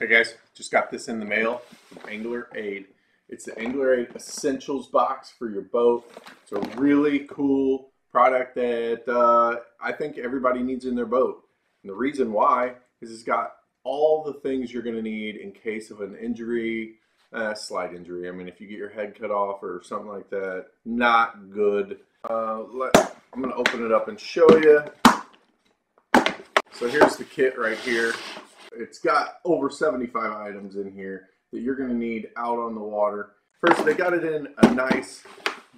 Hey guys, just got this in the mail from Angler Aid. It's the Angler Aid Essentials box for your boat. It's a really cool product that uh, I think everybody needs in their boat. And the reason why is it's got all the things you're going to need in case of an injury, uh, slight injury. I mean, if you get your head cut off or something like that, not good. Uh, let, I'm going to open it up and show you. So here's the kit right here. It's got over 75 items in here that you're going to need out on the water. First, they got it in a nice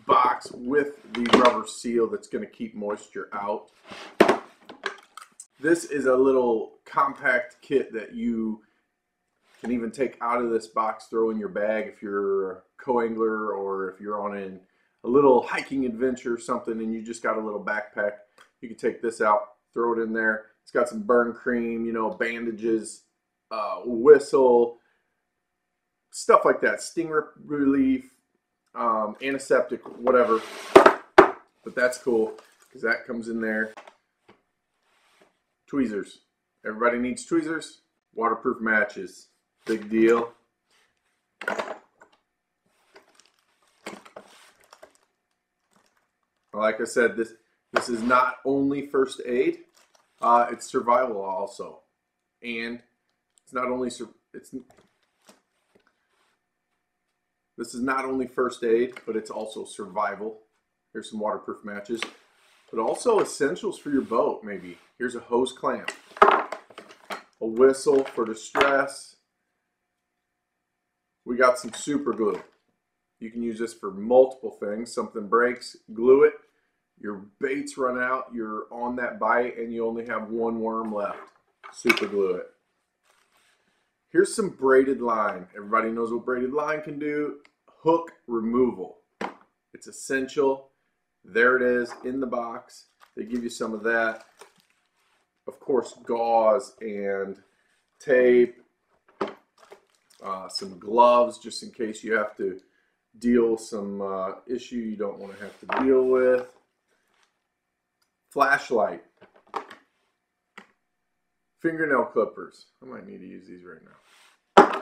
box with the rubber seal that's going to keep moisture out. This is a little compact kit that you can even take out of this box, throw in your bag if you're a co-angler or if you're on a little hiking adventure or something and you just got a little backpack. You can take this out, throw it in there it's got some burn cream, you know, bandages, uh, whistle, stuff like that. Sting relief, um, antiseptic, whatever. But that's cool because that comes in there. Tweezers. Everybody needs tweezers. Waterproof matches. Big deal. Like I said, this this is not only first aid. Uh, it's survival also, and it's not only it's this is not only first aid, but it's also survival. Here's some waterproof matches, but also essentials for your boat. Maybe here's a hose clamp, a whistle for distress. We got some super glue. You can use this for multiple things. Something breaks, glue it your baits run out, you're on that bite, and you only have one worm left. Super glue it. Here's some braided line. Everybody knows what braided line can do. Hook removal. It's essential. There it is in the box. They give you some of that. Of course, gauze and tape. Uh, some gloves just in case you have to deal some uh, issue you don't want to have to deal with flashlight, fingernail clippers. I might need to use these right now.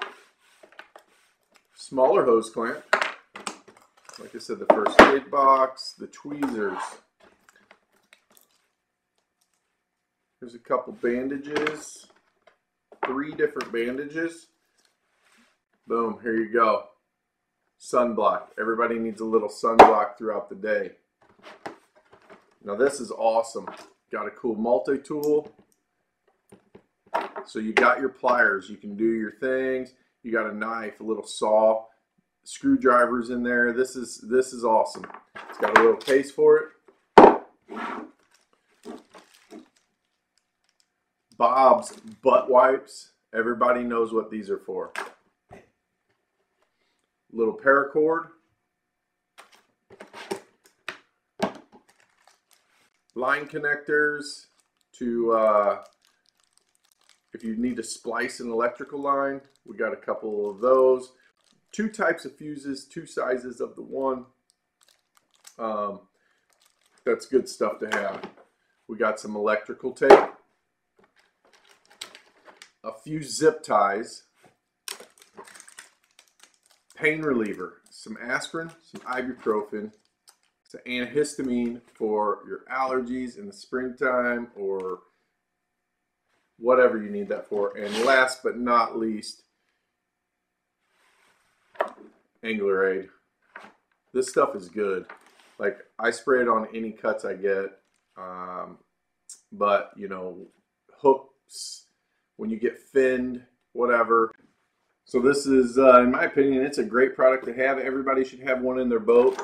Smaller hose clamp. Like I said, the first aid box, the tweezers. There's a couple bandages, three different bandages. Boom, here you go. Sunblock. Everybody needs a little sunblock throughout the day. Now this is awesome. Got a cool multi-tool. So you got your pliers. You can do your things. You got a knife, a little saw, screwdrivers in there. This is this is awesome. It's got a little case for it. Bob's butt wipes. Everybody knows what these are for. Little paracord. Line connectors to uh, if you need to splice an electrical line we got a couple of those. Two types of fuses two sizes of the one. Um, that's good stuff to have. We got some electrical tape a few zip ties pain reliever some aspirin some ibuprofen it's an antihistamine for your allergies in the springtime or whatever you need that for. And last but not least, Angler Aid. This stuff is good. Like I spray it on any cuts I get. Um, but you know, hooks, when you get finned, whatever. So this is, uh, in my opinion, it's a great product to have. Everybody should have one in their boat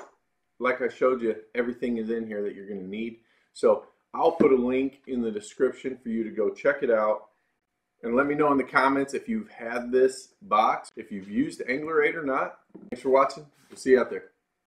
like I showed you, everything is in here that you're going to need. So I'll put a link in the description for you to go check it out. And let me know in the comments if you've had this box, if you've used Angler Aid or not. Thanks for watching. We'll see you out there.